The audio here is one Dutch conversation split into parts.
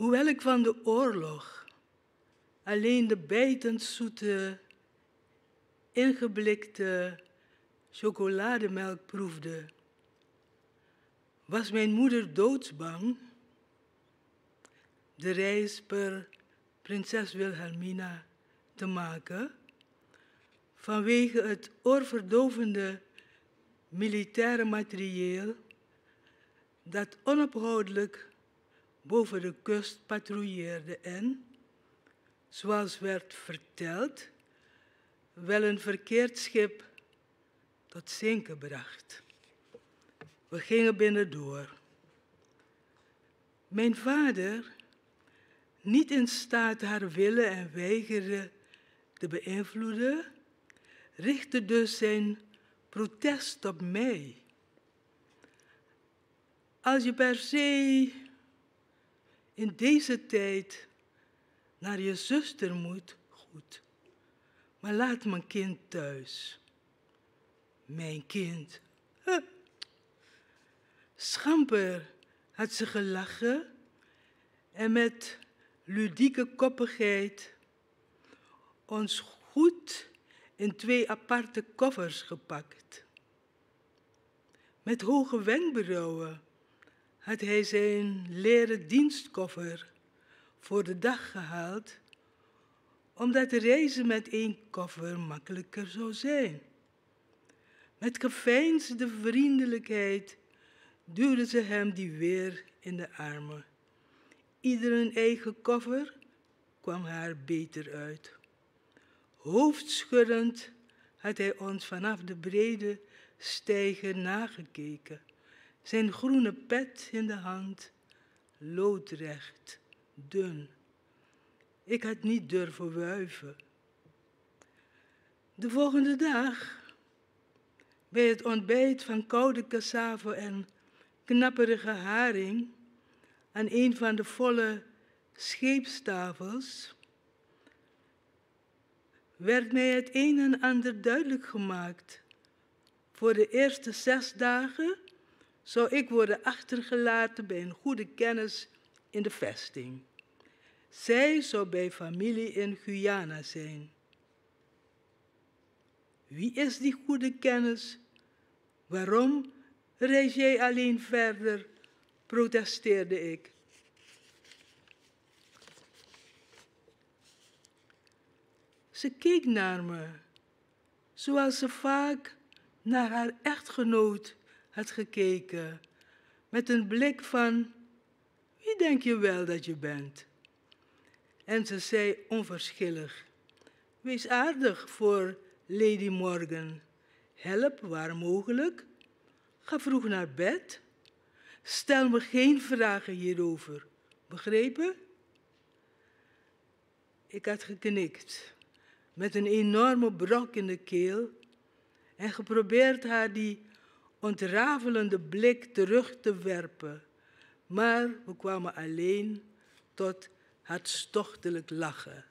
Hoewel ik van de oorlog alleen de bijtend zoete, ingeblikte chocolademelk proefde, was mijn moeder doodsbang. De reis per prinses Wilhelmina te maken vanwege het oorverdovende militaire materieel dat onophoudelijk boven de kust patrouilleerde en, zoals werd verteld, wel een verkeerd schip tot zinken bracht. We gingen binnendoor. Mijn vader, niet in staat haar willen en weigeren te beïnvloeden, richtte dus zijn protest op mij. Als je per se in deze tijd naar je zuster moet, goed. Maar laat mijn kind thuis. Mijn kind. Schamper had ze gelachen en met ludieke koppigheid ons goed in twee aparte koffers gepakt. Met hoge wenkbrauwen had hij zijn leren dienstkoffer voor de dag gehaald, omdat de reizen met één koffer makkelijker zou zijn. Met geveinsde vriendelijkheid duwde ze hem die weer in de armen. Ieder een eigen koffer kwam haar beter uit. Hoofdschuddend had hij ons vanaf de brede steiger nagekeken, zijn groene pet in de hand, loodrecht, dun. Ik had niet durven wuiven. De volgende dag, bij het ontbijt van koude cassave en knapperige haring, aan een van de volle scheepstafels, werd mij het een en ander duidelijk gemaakt. Voor de eerste zes dagen zou ik worden achtergelaten bij een goede kennis in de vesting. Zij zou bij familie in Guyana zijn. Wie is die goede kennis? Waarom reis jij alleen verder? protesteerde ik. Ze keek naar me, zoals ze vaak naar haar echtgenoot had gekeken, met een blik van, wie denk je wel dat je bent? En ze zei onverschillig, wees aardig voor Lady Morgan, help waar mogelijk, ga vroeg naar bed, stel me geen vragen hierover, begrepen? Ik had geknikt met een enorme brok in de keel en geprobeerd haar die ontravelende blik terug te werpen. Maar we kwamen alleen tot hartstochtelijk lachen.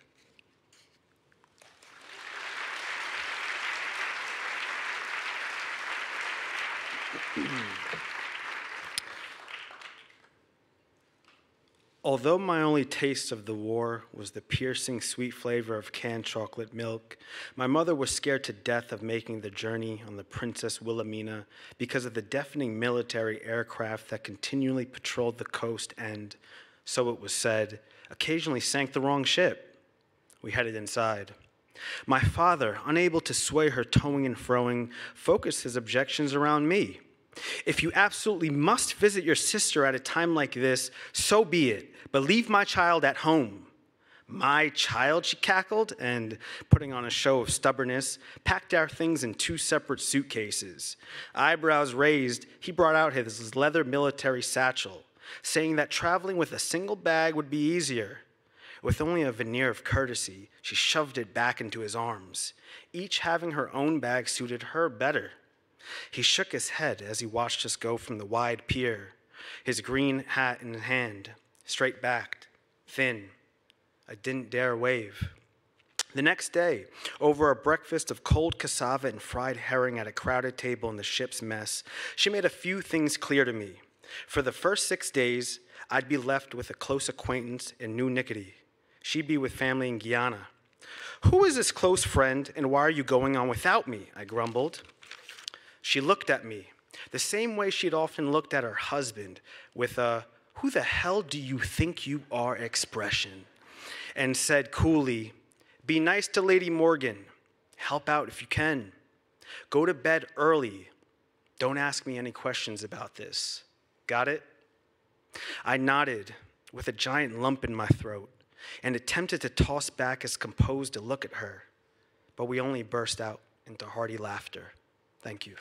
Although my only taste of the war was the piercing sweet flavor of canned chocolate milk, my mother was scared to death of making the journey on the Princess Wilhelmina because of the deafening military aircraft that continually patrolled the coast and, so it was said, occasionally sank the wrong ship. We headed inside. My father, unable to sway her towing and froing, focused his objections around me. If you absolutely must visit your sister at a time like this, so be it, but leave my child at home. My child, she cackled, and putting on a show of stubbornness, packed our things in two separate suitcases. Eyebrows raised, he brought out his leather military satchel, saying that traveling with a single bag would be easier. With only a veneer of courtesy, she shoved it back into his arms. Each having her own bag suited her better. He shook his head as he watched us go from the wide pier, his green hat in hand, straight backed, thin. I didn't dare wave. The next day, over a breakfast of cold cassava and fried herring at a crowded table in the ship's mess, she made a few things clear to me. For the first six days, I'd be left with a close acquaintance in New Nickety. She'd be with family in Guyana. Who is this close friend, and why are you going on without me? I grumbled. She looked at me the same way she'd often looked at her husband, with a who the hell do you think you are expression, and said coolly, Be nice to Lady Morgan. Help out if you can. Go to bed early. Don't ask me any questions about this. Got it? I nodded with a giant lump in my throat and attempted to toss back as composed a look at her, but we only burst out into hearty laughter. Thank you.